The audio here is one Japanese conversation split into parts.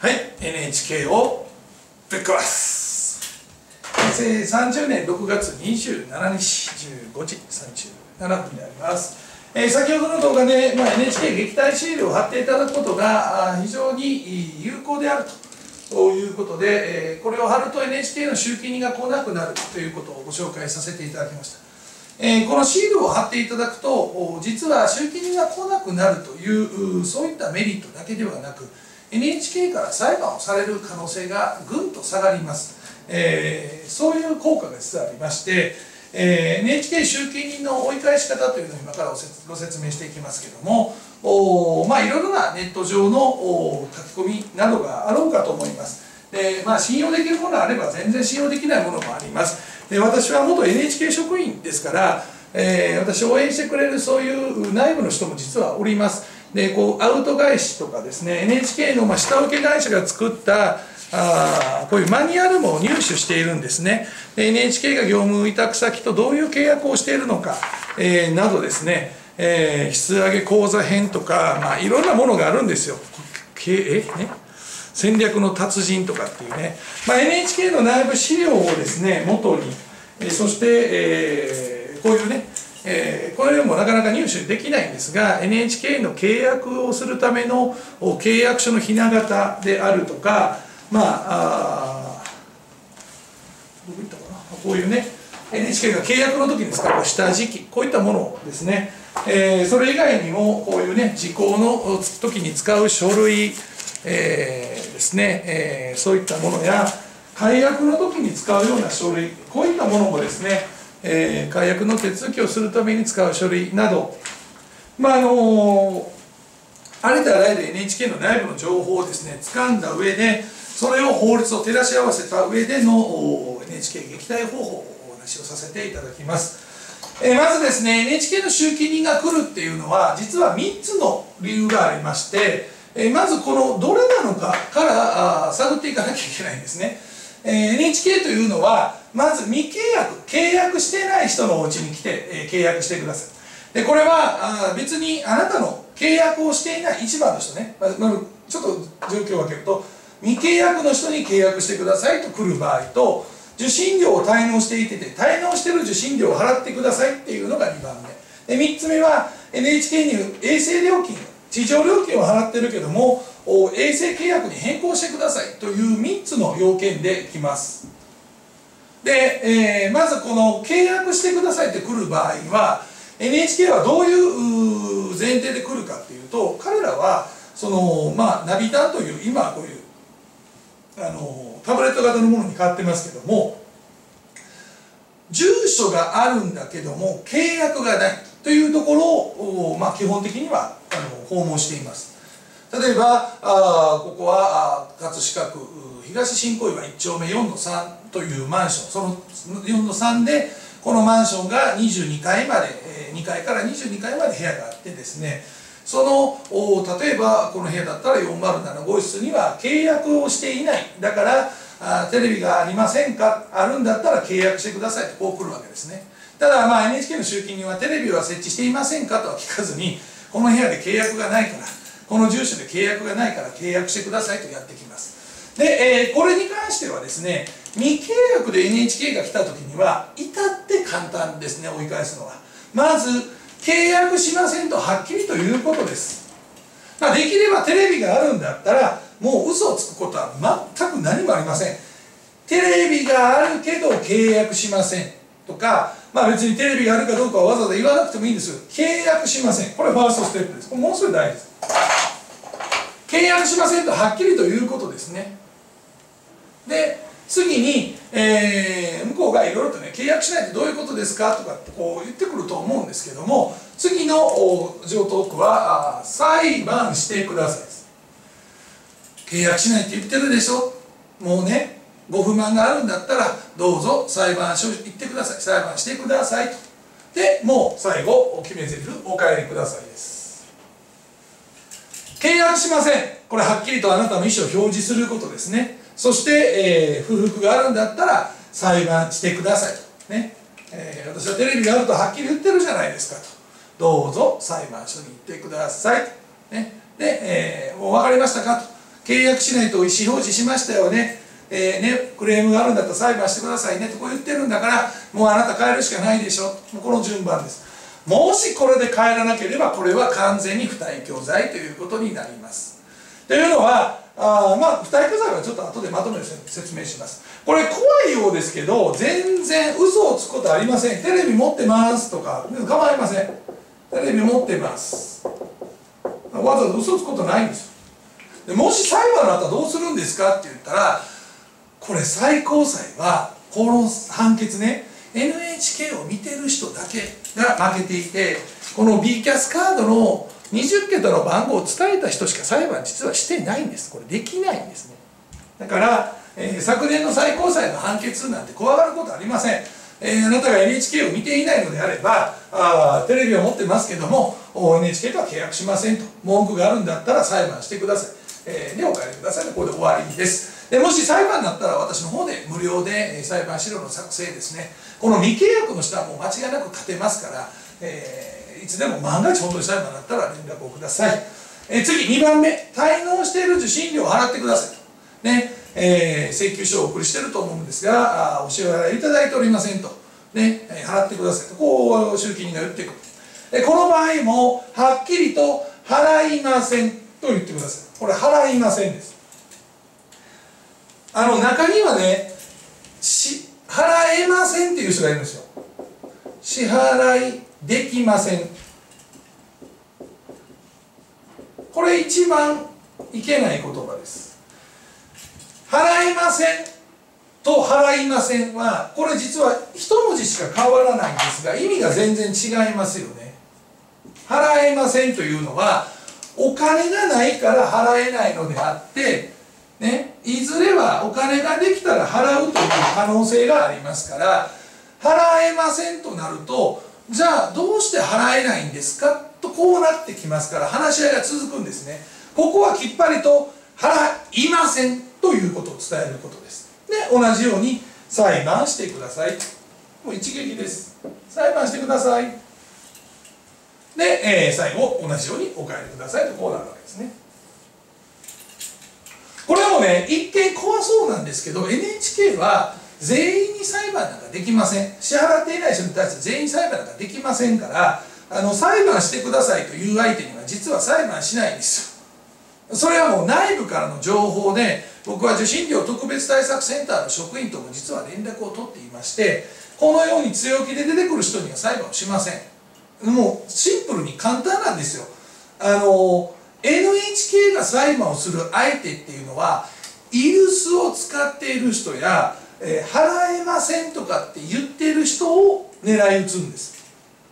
はい NHK をぶっ壊す。平成30年6月27日15時37分であります。えー、先ほどの動画で、まあ、NHK 撃退シールを貼っていただくことが非常に有効であるということで、えー、これを貼ると NHK の集金が来なくなるということをご紹介させていただきました、えー、このシールを貼っていただくと実は集金が来なくなるというそういったメリットだけではなく NHK から裁判をされる可能性がぐんと下がります、えそういう効果が実はありましてえー、NHK 集金人の追い返し方というのを今からご説明していきますけどもおまあいろいろなネット上のお書き込みなどがあろうかと思います。でまあ信用できるものがあれば全然信用できないものもあります。で私は元 NHK 職員ですから、えー、私応援してくれるそういう内部の人も実はおります。でこうアウト返しとかですね NHK のまあ下請け会社が作ったあこういうマニュアルも入手しているんですね。で NHK が業務委託先とどういう契約をしているのか、えー、などですね、えー、質上げ講座編とか、まあ、いろんなものがあるんですよ。えね？戦略の達人とかっていうね、まあ、NHK の内部資料をですね元に、そして、えー、こういうねえー、これもなかなか入手できないんですが NHK の契約をするための契約書のひな形であるとかまああどこいったかな？こういうね NHK が契約の時に使う下敷きこういったものですね、えー、それ以外にもこういうね時効の時に使う書類、えー、ですね、えー、そういったものや解約の時に使うような書類こういったものもですね、えー、解約の手続きをするために使う書類などまああのありとあらゆる NHK の内部の情報をですね掴んだ上でそれを法律を照らし合わせた上での NHK 撃退方法をお話をさせていただきます。えまずですね NHK の集金人が来るっていうのは実は3つの理由がありまして、えまずこのどれなのかから探っていかなきゃいけないんですね。え NHK というのはまず未契約契約してない人のお家に来て、え契約してください。でこれはあ別にあなたの契約をしていない一番の人ね、まあ、ちょっと状況を分けると未契約の人に契約してくださいと来る場合と受信料を滞納していてて滞納してる受信料を払ってくださいっていうのが2番目。で3つ目は NHK に衛星料金地上料金を払ってるけども衛星契約に変更してくださいという3つの要件で来ます。で、えー、まずこの契約してくださいって来る場合は NHK はどういう前提で来るかっていうと彼らはそのまあナビタンという今こういうあのタブレット型のものに変わってますけども住所があるんだけども契約がないというところを、まあ、基本的にはあの訪問しています。例えばあここは葛飾区東新小岩1丁目4の3というマンション。その4の3でこのマンションが22階まで2階から22階まで部屋があってですね。その例えばこの部屋だったら407号室には契約をしていない。だからあテレビがありませんか？あるんだったら契約してください。とこう来るわけですね。ただまあ NHK の集金にはテレビは設置していませんか？とは聞かずにこの部屋で契約がないからこの住所で契約がないから契約してくださいとやってきます。で、えー、これに関してはですね未契約で NHK が来た時には至って簡単ですね追い返すのは。まず契約しませんとはっきりということです、まあ、できればテレビがあるんだったらもう嘘をつくことは全く何もありません。テレビがあるけど契約しませんとかまあ別にテレビがあるかどうかはわざわざ言わなくてもいいんです。契約しません。これファーストステップです。これもうすごい大事です。契約しませんとはっきりということですね。で次に、えー、向こうがいろいろとね契約しないってどういうことですか？とかってこう言ってくると思うんですけども次の上等句は裁判してください契約しないって言ってるでしょ？もうねご不満があるんだったらどうぞ裁判所行ってください。裁判してくださいと。でもう最後お決め台詞お帰りくださいです。契約しません。これはっきりとあなたの意思を表示することですね。そして、えー、不服があるんだったら裁判してくださいと、ね。えー、私はテレビがあるとはっきり言ってるじゃないですかと。どうぞ裁判所に行ってください、ね。でえー、もう分かりましたかと。契約しないと意思表示しましたよね。えー、ね、クレームがあるんだったら裁判してくださいね。とこう言ってるんだからもうあなた帰るしかないでしょ。もうこの順番です。もしこれで帰らなければこれは完全に不退去罪ということになります。というのはあまあ不退去罪はちょっと後でまとめて説明します。これ怖いようですけど全然嘘をつくことありません。テレビ持ってますとか構いません。テレビ持ってます。わざわざ嘘つくことないんですよ。もし裁判になったらどうするんですかって言ったらこれ最高裁はこの判決ね NHK を見てる人だけが負けていてこの B キャスカードの20桁の番号を伝えた人しか裁判実はしてないんです。これできないんですね。だから、えー、昨年の最高裁の判決なんて怖がることありません、えー、あなたが NHK を見ていないのであればあテレビを持ってますけども NHK とは契約しませんと。文句があるんだったら裁判してください、えー、でお帰りくださいこれで終わりです。でもし裁判になったら私の方で無料で裁判資料の作成ですね。この未契約の人はもう間違いなく勝てますから、えー、つでも万が一本当に裁判になったら連絡をください、え、次2番目。滞納している受信料を払ってくださいと。ね。えー、請求書をお送りしていると思うんですがあお支払いいただいておりませんと、ね、払ってくださいと。こう集金が言ってくるこの場合もはっきりと払いませんと言ってください。これ払いませんです。あの中にはねし払えませんっていう人がいるんですよ。支払いできません。これ一番いけない言葉です。払いませんと払いませんはこれ実は一文字しか変わらないんですが意味が全然違いますよね。払えませんというのはお金がないから払えないのであってね、いずれはお金ができたら払うという可能性がありますから払えませんとなるとじゃあどうして払えないんですかとこうなってきますから話し合いが続くんですね。ここはきっぱりと払いませんということを伝えることです。で同じように裁判してください。もう一撃です。裁判してください。で、えー、最後同じようにお帰りくださいとこうなるわけですね。これもね一見怖そうなんですけど NHK は全員に裁判なんかできません。支払っていない人に対して全員裁判なんかできませんからあの裁判してくださいという相手には実は裁判しないんです。よそれはもう内部からの情報で僕は受信料特別対策センターの職員とも実は連絡を取っていましてこのように強気で出てくる人には裁判をしません。もうシンプルに簡単なんですよ。あの NHK が裁判をする相手っていうのはイルスを使っている人や、えー、払えませんとかって言ってる人を狙い撃つんです。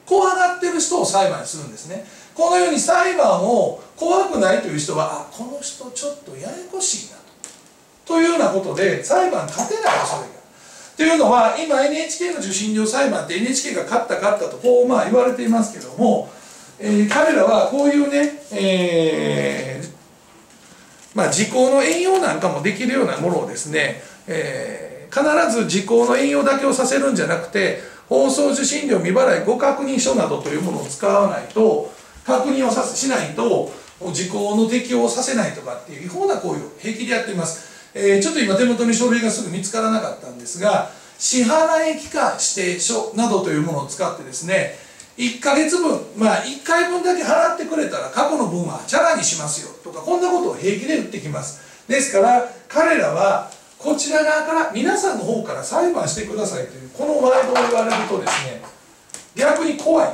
怖がってる人を裁判にするんですね。このように裁判を怖くないという人はあこの人ちょっとややこしいなと。というようなことで裁判勝てない恐れが。というのは今 NHK の受信料裁判って NHK が勝った勝ったとこうまあ言われていますけどもえー、彼らはこういうね、えー、まあ、時効の援用なんかもできるようなものをですね、えー、必ず時効の援用だけをさせるんじゃなくて放送受信料未払いご確認書などというものを使わないと確認をさしないと時効の適用をさせないとかっていう違法な行為を平気でやっています、えー、ちょっと今手元に書類がすぐ見つからなかったんですが支払い期間指定書などというものを使ってですね1ヶ月分まあ1回分だけ払ってくれたら過去の分はチャラにしますよとかこんなことを平気で言ってきます。ですから彼らはこちら側から皆さんの方から裁判してくださいというこのワードを言われるとですね逆に怖い。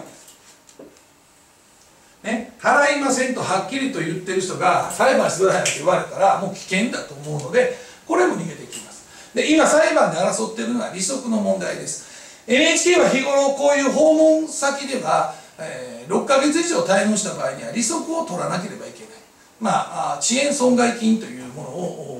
ね、払いませんとはっきりと言ってる人が裁判してくださいって言われたらもう危険だと思うのでこれも逃げていきます。で今裁判で争っているのは利息の問題です。NHK は日頃こういう訪問先では、えー、6ヶ月以上滞納した場合には利息を取らなければいけない。まあ遅延損害金というものを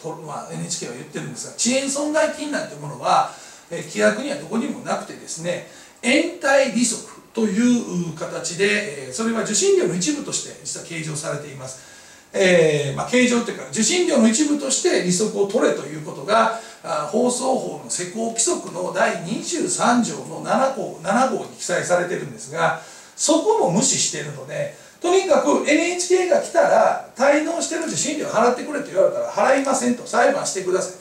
取る、まあ、NHK は言ってるんですが遅延損害金なんてものは、え、規約にはどこにもなくてですね延滞利息という形で、え、それは受信料の一部として実は計上されています。えーまあ、計上というか受信料の一部として利息を取れということが放送法の施行規則の第23条の7項 ,7 号に記載されてるんですがそこも無視しているのでとにかく NHK が来たら滞納してる受信料払ってくれと言われたら払いませんと裁判してくださ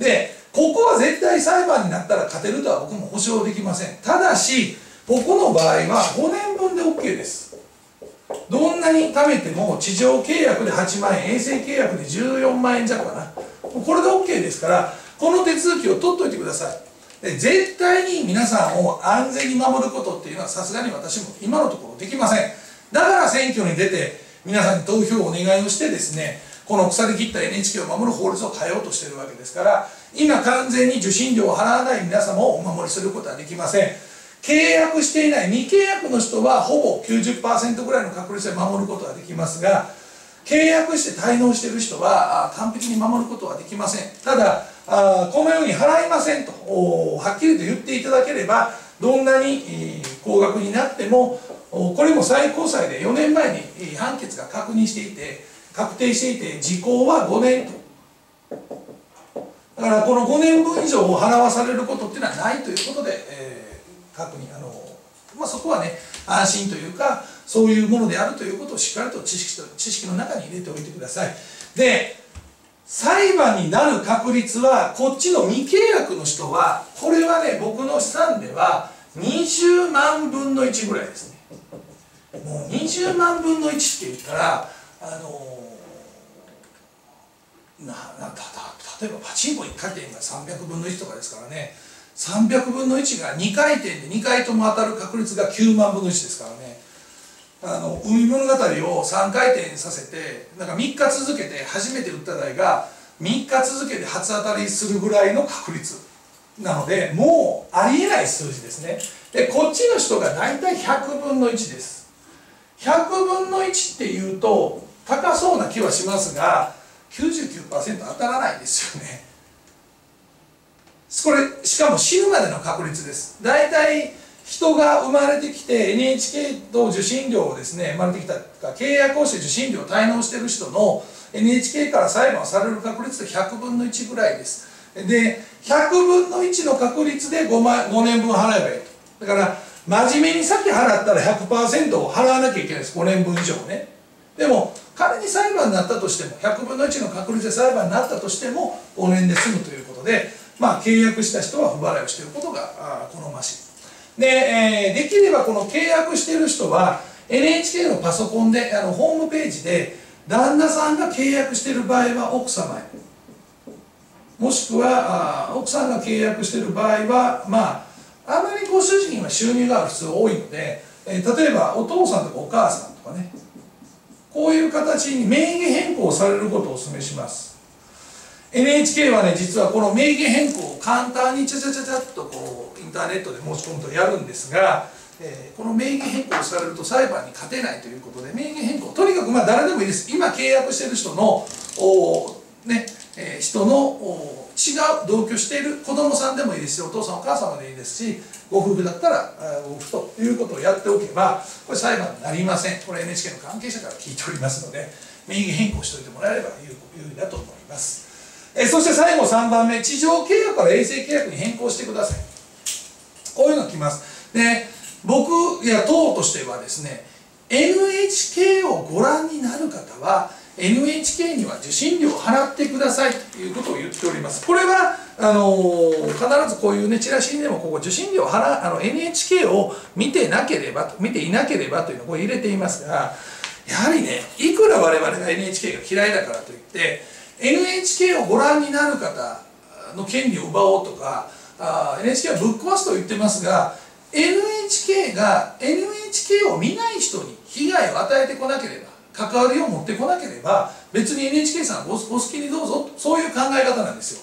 いでここは絶対裁判になったら勝てるとは僕も保証できません。ただしここの場合は5年分で OK です。どんなに貯めても地上契約で8万円衛星契約で14万円弱かな。これで OK ですからこの手続きを取っといてください。で絶対に皆さんを安全に守ることっていうのはさすがに私も今のところできません。だから選挙に出て皆さんに投票をお願いをしてですねこの腐り切った NHK を守る法律を変えようとしているわけですから今完全に受信料を払わない皆様をお守りすることはできません。契約していない未契約の人はほぼ90%ぐらいの確率で守ることができますが契約して滞納している人は完璧に守ることはできません。ただあこのように払いませんとはっきりと言っていただければどんなに高額になってもこれも最高裁で4年前に判決が確認していて確定していて時効は5年と。だからこの5年分以上を払わされることっていうのはないということで、えー、確認あの、まあ、そこはね安心というかそういうものであるということをしっかりと知識と知識の中に入れておいてください。で裁判になる確率はこっちの未契約の人はこれはね僕の試算では20万分の1ぐらいですね。もう20万分の1って言ったらあのななた例えばパチンコ1回転が300分の1とかですからね。300分の1が2回転で2回とも当たる確率が9万分の1ですからね。あの海物語を3回転させてなんか3日続けて初めて打った台が3日続けて初当たりするぐらいの確率なのでもうありえない数字ですね。でこっちの人が大体100分の1です。100分の1っていうと高そうな気はしますが99%当たらないですよね。これしかも死ぬまでの確率です。大体人が生まれてきて NHK と受信料をですね生まれてきたか契約をして受信料を滞納してる人の NHK から裁判される確率で100分の1ぐらいです。で100分の1の確率で 5, 万5年分払えばいいと。だから真面目に先払ったら100%を払わなきゃいけないです。5年分以上ね。でも仮に裁判になったとしても100分の1の確率で裁判になったとしても5年で済むということでまあ契約した人は不払いをしていることが好ましい。で、えー、できればこの契約している人は NHK のパソコンであのホームページで旦那さんが契約している場合は奥様へもしくはあ奥さんが契約している場合はまああまりご主人は収入がある普通多いので、えー、例えばお父さんとかお母さんとかねこういう形に名義変更されることをお勧めします。NHK はね実はこの名義変更を簡単にちゃちゃちゃちゃっとこうインターネットで申し込むとやるんですが、えー、この名義変更されると裁判に勝てないということで名義変更とにかくまあ誰でもいいです。今契約してる人のお、ねえー、人のおう同居している子供さんでもいいですしお父さんお母様でいいですしご夫婦だったらご夫婦ということをやっておけばこれ裁判になりません。これ NHK の関係者から聞いておりますので名義変更しておいてもらえれば有利だと思います。えそして最後3番目地上契約から衛星契約に変更してください。こういうの来ます。で僕や党としてはですね NHK をご覧になる方は NHK には受信料を払ってくださいということを言っております。これはあのー、必ずこういうねチラシにでもここ受信料を払あの NHK を見てなければ見ていなければというのをこ入れていますがやはりねいくら我々が NHK が嫌いだからといって NHK をご覧になる方の権利を奪おうとかあ NHK はぶっ壊すと言ってますが NHK が NHK を見ない人に被害を与えてこなければ関わりを持ってこなければ別に NHK さんお好きにどうぞそういう考え方なんですよ。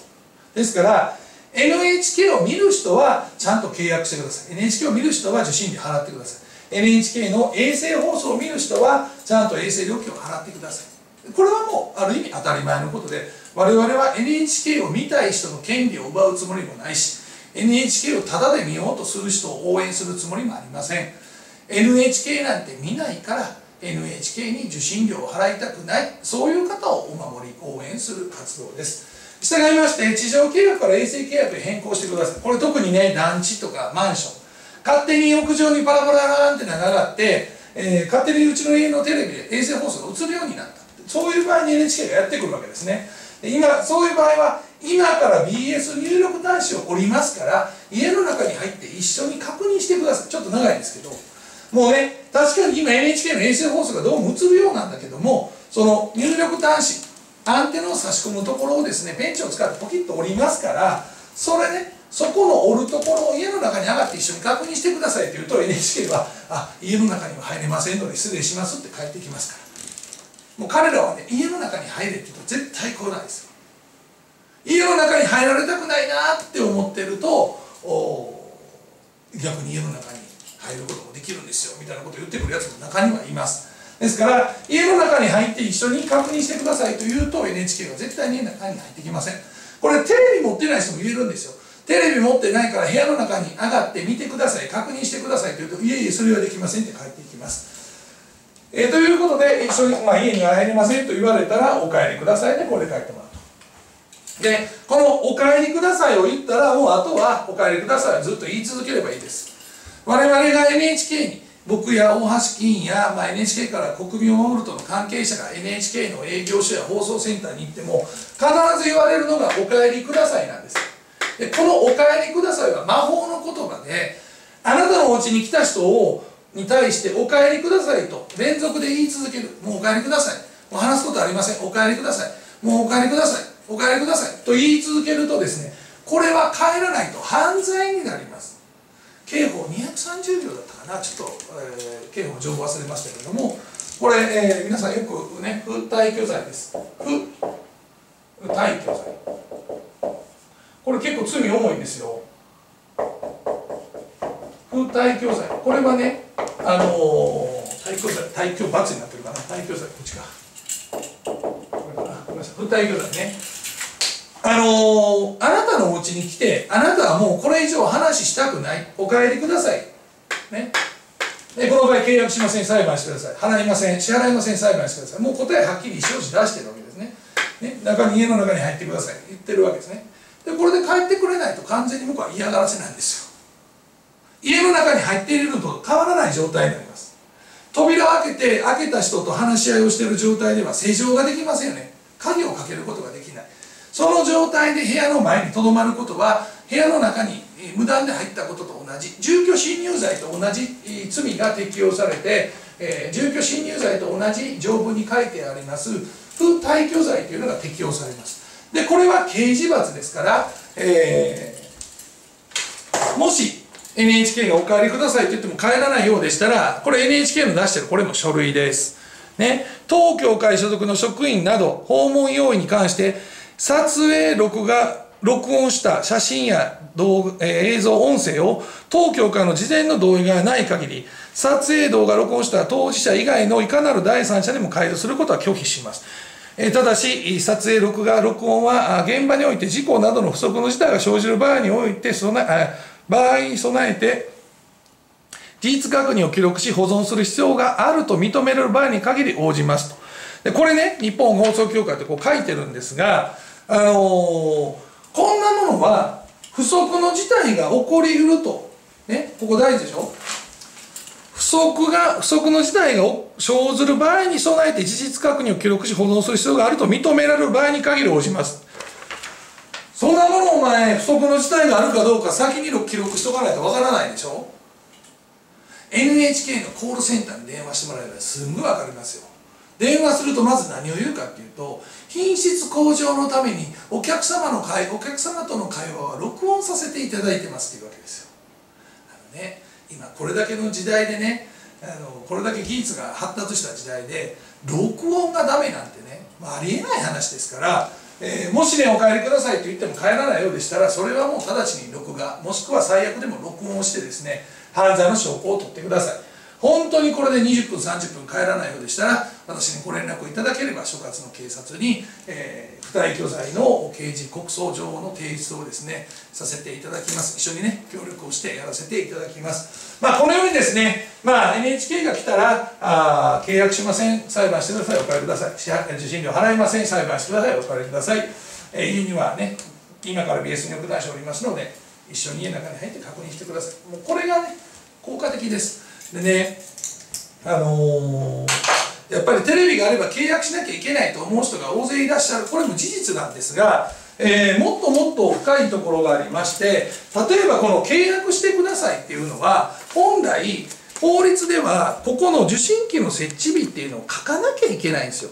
ですから NHK を見る人はちゃんと契約してください。NHK を見る人は受信料払ってください。NHK の衛星放送を見る人はちゃんと衛星料金を払ってください。これはもうある意味当たり前のことで我々は NHK を見たい人の権利を奪うつもりもないし NHK をタダで見ようとする人を応援するつもりもありません。NHK なんて見ないから NHK に受信料を払いたくない。そういう方をお守り応援する活動です。従いまして地上契約から衛星契約へ変更してください。これ特にね団地とかマンション。勝手に屋上にパラパラランって流がってえー、勝手にうちの家のテレビで衛星放送が映るようになった。そういう場合に NHK がやってくるわけですね。で今そういう場合は今から BS 入力端子を折りますから家の中に入って一緒に確認してください。ちょっと長いんですけど。もうね確かに今 NHK の衛星放送がどうも映るようなんだけどもその入力端子アンテナを差し込むところをですねペンチを使ってポキッと折りますからそれねそこの折るところを家の中に上がって一緒に確認してくださいと言うと NHK はあ家の中には入れませんので失礼しますって帰ってきますから。もう彼らはね家の中に入れって言うと絶対来ないですよ。家の中に入られたくないなって思ってると逆に家の中に入ることもできるんですよみたいなことを言ってくるやつも中にはいます。ですから家の中に入って一緒に確認してくださいと言うと NHK は絶対に家の中に入ってきません。これテレビ持ってない人も言えるんですよ。テレビ持ってないから部屋の中に上がって見てください確認してくださいと言うといえいえそれはできませんって帰っていきます、えー、ということで一緒に、まあ、家には入れませんと言われたらお帰りくださいでこれで帰ってもらうと。でこの「お帰りください」を言ったらもうあとは「お帰りください」ずっと言い続ければいいです。我々が NHK に僕や大橋議員や、まあ、NHK から国民を守るとの関係者が NHK の営業所や放送センターに行っても必ず言われるのが「お帰りください」なんです。でこの「お帰りください」は魔法の言葉であなたのお家に来た人をに対して「お帰りください」と連続で言い続ける「もうお帰りください」もう話すことありません。お帰りください。もうお帰りください。お帰りください。と言い続けるとですねこれは帰らないと犯罪になります。刑法230条だったかな。ちょっと、えー、刑法情報忘れましたけどもこれ、えー、皆さんよくね不退去罪です。不退去罪これ結構罪重いんですよ。不退去罪これはねあのー、退去罪退去罰になってるかな。退去罪こっちか。これかな。ごめんなさい。不退去罪ね。あのー、あなたのお家に来てあなたはもうこれ以上話したくない。お帰りください。ね。でこの場合契約しません裁判してください。払いません支払いません裁判してください。もう答えはっきり意思表示出してるわけですね。ね。中に家の中に入ってください。言ってるわけですね。でこれで帰ってくれないと完全に僕は嫌がらせなんですよ。家の中に入っているのと変わらない状態になります。扉を開けて開けた人と話し合いをしている状態では施錠ができませんよね。鍵をかけることがでその状態で部屋の前にとどまることは部屋の中に無断で入ったことと同じ住居侵入罪と同じ罪が適用されて、えー、住居侵入罪と同じ条文に書いてあります不退去罪というのが適用されます。でこれは刑事罰ですから、えー、もし NHK がお帰りくださいと言っても帰らないようでしたらこれ NHK の出してるこれも書類です。ね。当協会所属の職員など訪問用意に関して撮影録画録音した写真や動画、えー、映像音声を当協会の事前の同意がない限り撮影動画録音した当事者以外のいかなる第三者にも解除することは拒否しますえただし、撮影、録画、録音は現場において事故などの不測の事態が生じる場合において備え、場合に備えて、事実確認を記録し保存する必要があると認められる場合に限り応じますと。でこれね、日本放送協会ってこう書いてるんですが、あのー、こんなものは不測の事態が起こりうると。ね、ここ大事でしょ？不測が、不測の事態が生ずる場合に備えて事実確認を記録し保存する必要があると認められる場合に限り応じます。そんなものお前、不測の事態があるかどうか先に記録しとかないとわからないでしょ ?NHK のコールセンターに電話してもらえばすんごいわかりますよ。電話するとまず何を言うかっていうと品質向上のためにお客様の会お客様との会話は録音させていただいてますっていうわけですよ。あのね今これだけの時代でねあのこれだけ技術が発達した時代で録音がダメなんてね、まあ、ありえない話ですから、えー、もしねお帰りくださいと言っても帰らないようでしたらそれはもう直ちに録画もしくは最悪でも録音をしてですね犯罪の証拠を取ってください本当にこれで20分30分帰らないようでしたら私にご連絡いただければ所轄の警察に、えー、不退去罪の刑事告訴状の提出をですねさせていただきます。一緒にね協力をしてやらせていただきます。まあこのようにですねまあ NHK が来たらあ契約しません。裁判してください。お帰りください。受信料払いません。裁判してください。お帰りください、えー、家にはね今から BS に送りしておりますので一緒に家の中に入って確認してください。もうこれがね効果的です。でねあのー、ぱりテレビがあれば契約しなきゃいけないと思う人が大勢いらっしゃる。これも事実なんですが、えー、もっともっと深いところがありまして例えばこの契約してくださいっていうのは本来法律ではここの受信機の設置日っていうのを書かなきゃいけないんですよ。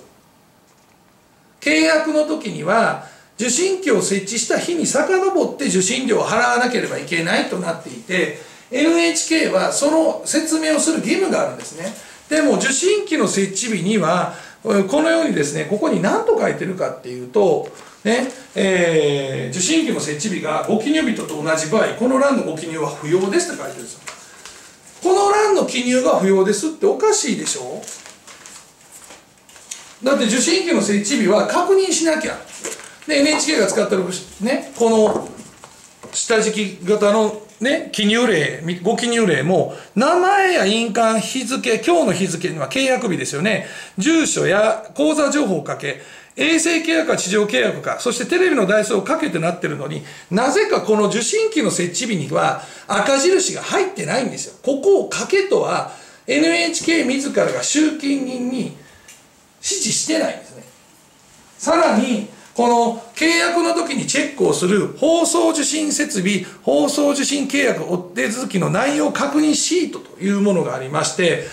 契約の時には受信機を設置した日に遡って受信料を払わなければいけないとなっていて NHK はその説明をする義務があるんですね。でも受信機の設置日にはこのようにですねここに何と書いてるかっていうとねえー、受信機の設置日がご記入日と同じ場合この欄のご記入は不要ですって書いてるんですよ。この欄の記入が不要ですっておかしいでしょ？だって受信機の設置日は確認しなきゃ。で NHK が使ってるねこの下敷き型のね記入例ご記入例も名前や印鑑日付今日の日付には契約日ですよね住所や口座情報をかけ衛星契約か地上契約か、そしてテレビの台数をかけてなってるのに、なぜかこの受信機の設置日には赤印が入ってないんですよ。ここをかけとは NHK 自らが集金人に指示してないんですね。さらに、この契約の時にチェックをする放送受信設備、放送受信契約お手続きの内容確認シートというものがありまして、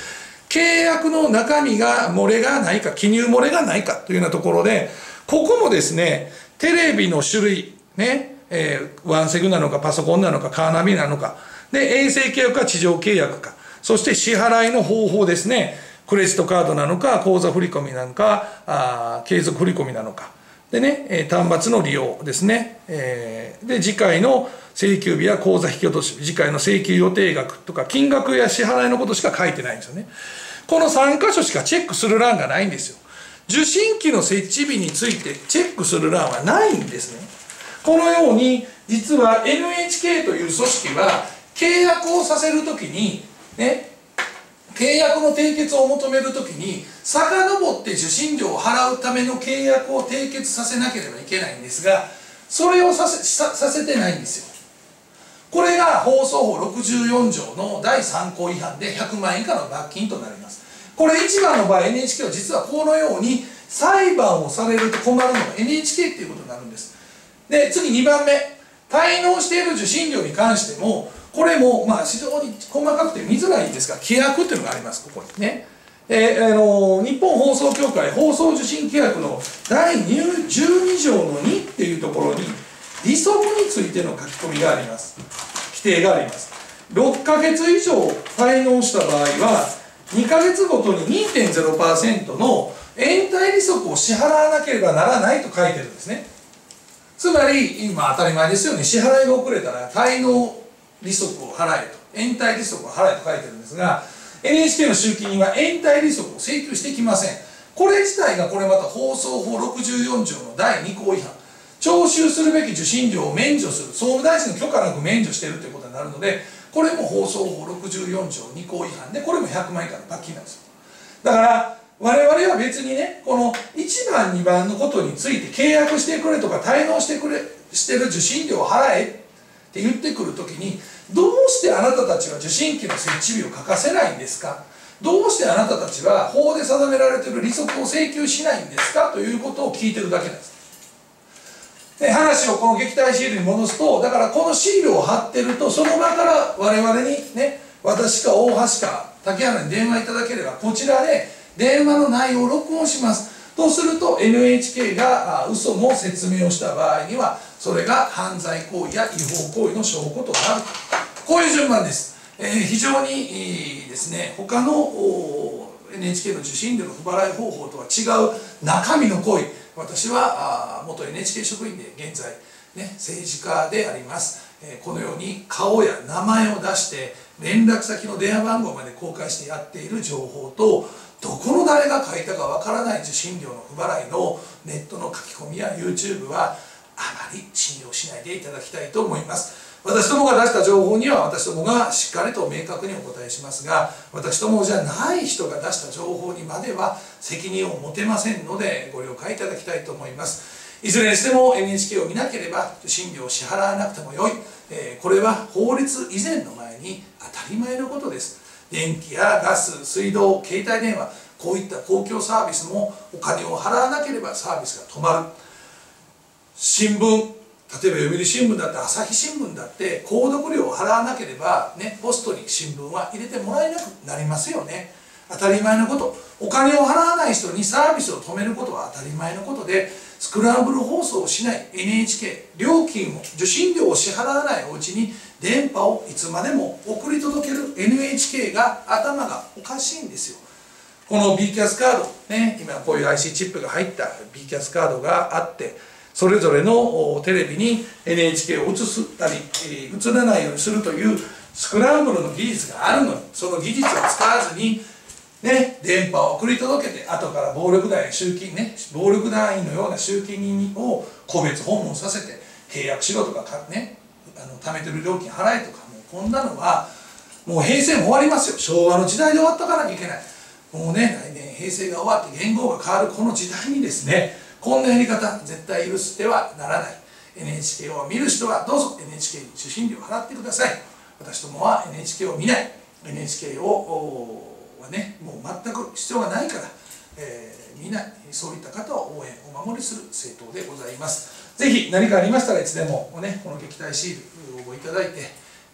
契約の中身が漏れがないか、記入漏れがないかというようなところで、ここもですね、テレビの種類、ね、えー、ワンセグなのかパソコンなのかカーナビなのか、で、衛星契約か地上契約か、そして支払いの方法ですね、クレジットカードなのか、口座振込なのか、あ継続振込なのか、でね、端末の利用ですね、え、で、次回の請求日や口座引き落とし、次回の請求予定額とか、金額や支払いのことしか書いてないんですよね。この3箇所しかチェックする欄がないんですよ。受信機の設置日についてチェックする欄はないんですね。このように、実は NHK という組織は、契約をさせるときに、ね、契約の締結を求めるときに、遡って受信料を払うための契約を締結させなければいけないんですが、それをさせさせてないんですよ。これが放送法64条の第3項違反で100万円以下の罰金となります。これ1番の場合 NHK は実はこのように裁判をされると困るのが NHK っていうことになるんです。で次2番目。滞納している受信料に関してもこれもまあ非常に細かくて見づらいんですが規約っていうのがありますここにね。えー、あの日本放送協会放送受信規約の第12条の2っていうところに利息についての書き込みがあります。規定があります。6ヶ月以上滞納した場合は2ヶ月ごとに2.0%の延滞利息を支払わなければならないと書いてるんですね。つまり今当たり前ですよね。支払いが遅れたら滞納利息を払えと延滞利息を払えと書いてるんですが NHK の集金は延滞利息を請求してきません。これ自体がこれまた放送法64条の第2項違反。徴収するべき受信料を免除する。総務大臣の許可なく免除しているということになるのでこれも放送法64条2項違反でこれも100万円以下の罰金なんですよ。だから我々は別にねこの1番2番のことについて契約してくれとか滞納してくれしてる受信料を払えって言ってくるときにどうしてあなたたちは受信機の設置日を欠かせないんですか？どうしてあなたたちは法で定められている利息を請求しないんですか？ということを聞いてるだけなんです。で話をこの撃退シールに戻すとだからこのシールを貼ってるとその場から我々にね私か大橋か竹原に電話いただければこちらで電話の内容を録音します。とすると NHK が嘘の説明をした場合にはそれが犯罪行為や違法行為の証拠となるこういう順番です、えー、非常にいいですね。他の NHK の受信料の不払い方法とは違う中身の行為。私は元 NHK 職員で現在、ね、政治家であります、えこのように顔や名前を出して連絡先の電話番号まで公開してやっている情報とどこの誰が書いたかわからない受信料の不払いのネットの書き込みや YouTube はあまり信用しないでいただきたいと思います。私どもが出した情報には私どもがしっかりと明確にお答えしますが私どもじゃない人が出した情報にまでは責任を持てませんのでご了解いただきたいと思います。いずれにしても NHK を見なければ受信料を支払わなくてもよい、えこれは法律以前の前に当たり前のことです。電気やガス水道携帯電話こういった公共サービスもお金を払わなければサービスが止まる。新聞例えば読売新聞だって朝日新聞だって購読料を払わなければねポストに新聞は入れてもらえなくなりますよね。当たり前のこと。お金を払わない人にサービスを止めることは当たり前のことでスクランブル放送をしない NHK 料金を受信料を支払わないおうちに電波をいつまでも送り届ける NHK が頭がおかしいんですよ。この B キャスカードね今こういう IC チップが入った B キャスカードがあってそれぞれのテレビに NHK を映したり映らないようにするというスクランブルの技術があるのにその技術を使わずにね、電波を送り届けて後から暴力団や集金ね暴力団員のような集金人を個別訪問させて契約しろとかねあの貯めてる料金払えとかもうこんなのはもう平成も終わりますよ。昭和の時代で終わったからにいけない。もうね来年平成が終わって言語が変わるこの時代にですねこんなやり方絶対許してはならない。NHK を見る人はどうぞ。NHK に受信料を払ってください。私どもは NHK を見ない。NHK をはねもう全く必要がないから、えー、みんなそういった方を応援お守りする政党でございます。ぜひ何かありましたらいつでもねこの撃退シールをいただいて、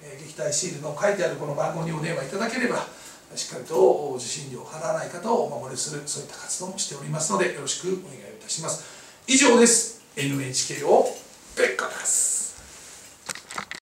えー、撃退シールの書いてあるこの番号にお電話いただければしっかりと受信料を払わない方をお守りするそういった活動もしておりますのでよろしくお願いいたします。以上です。NHK をベッカです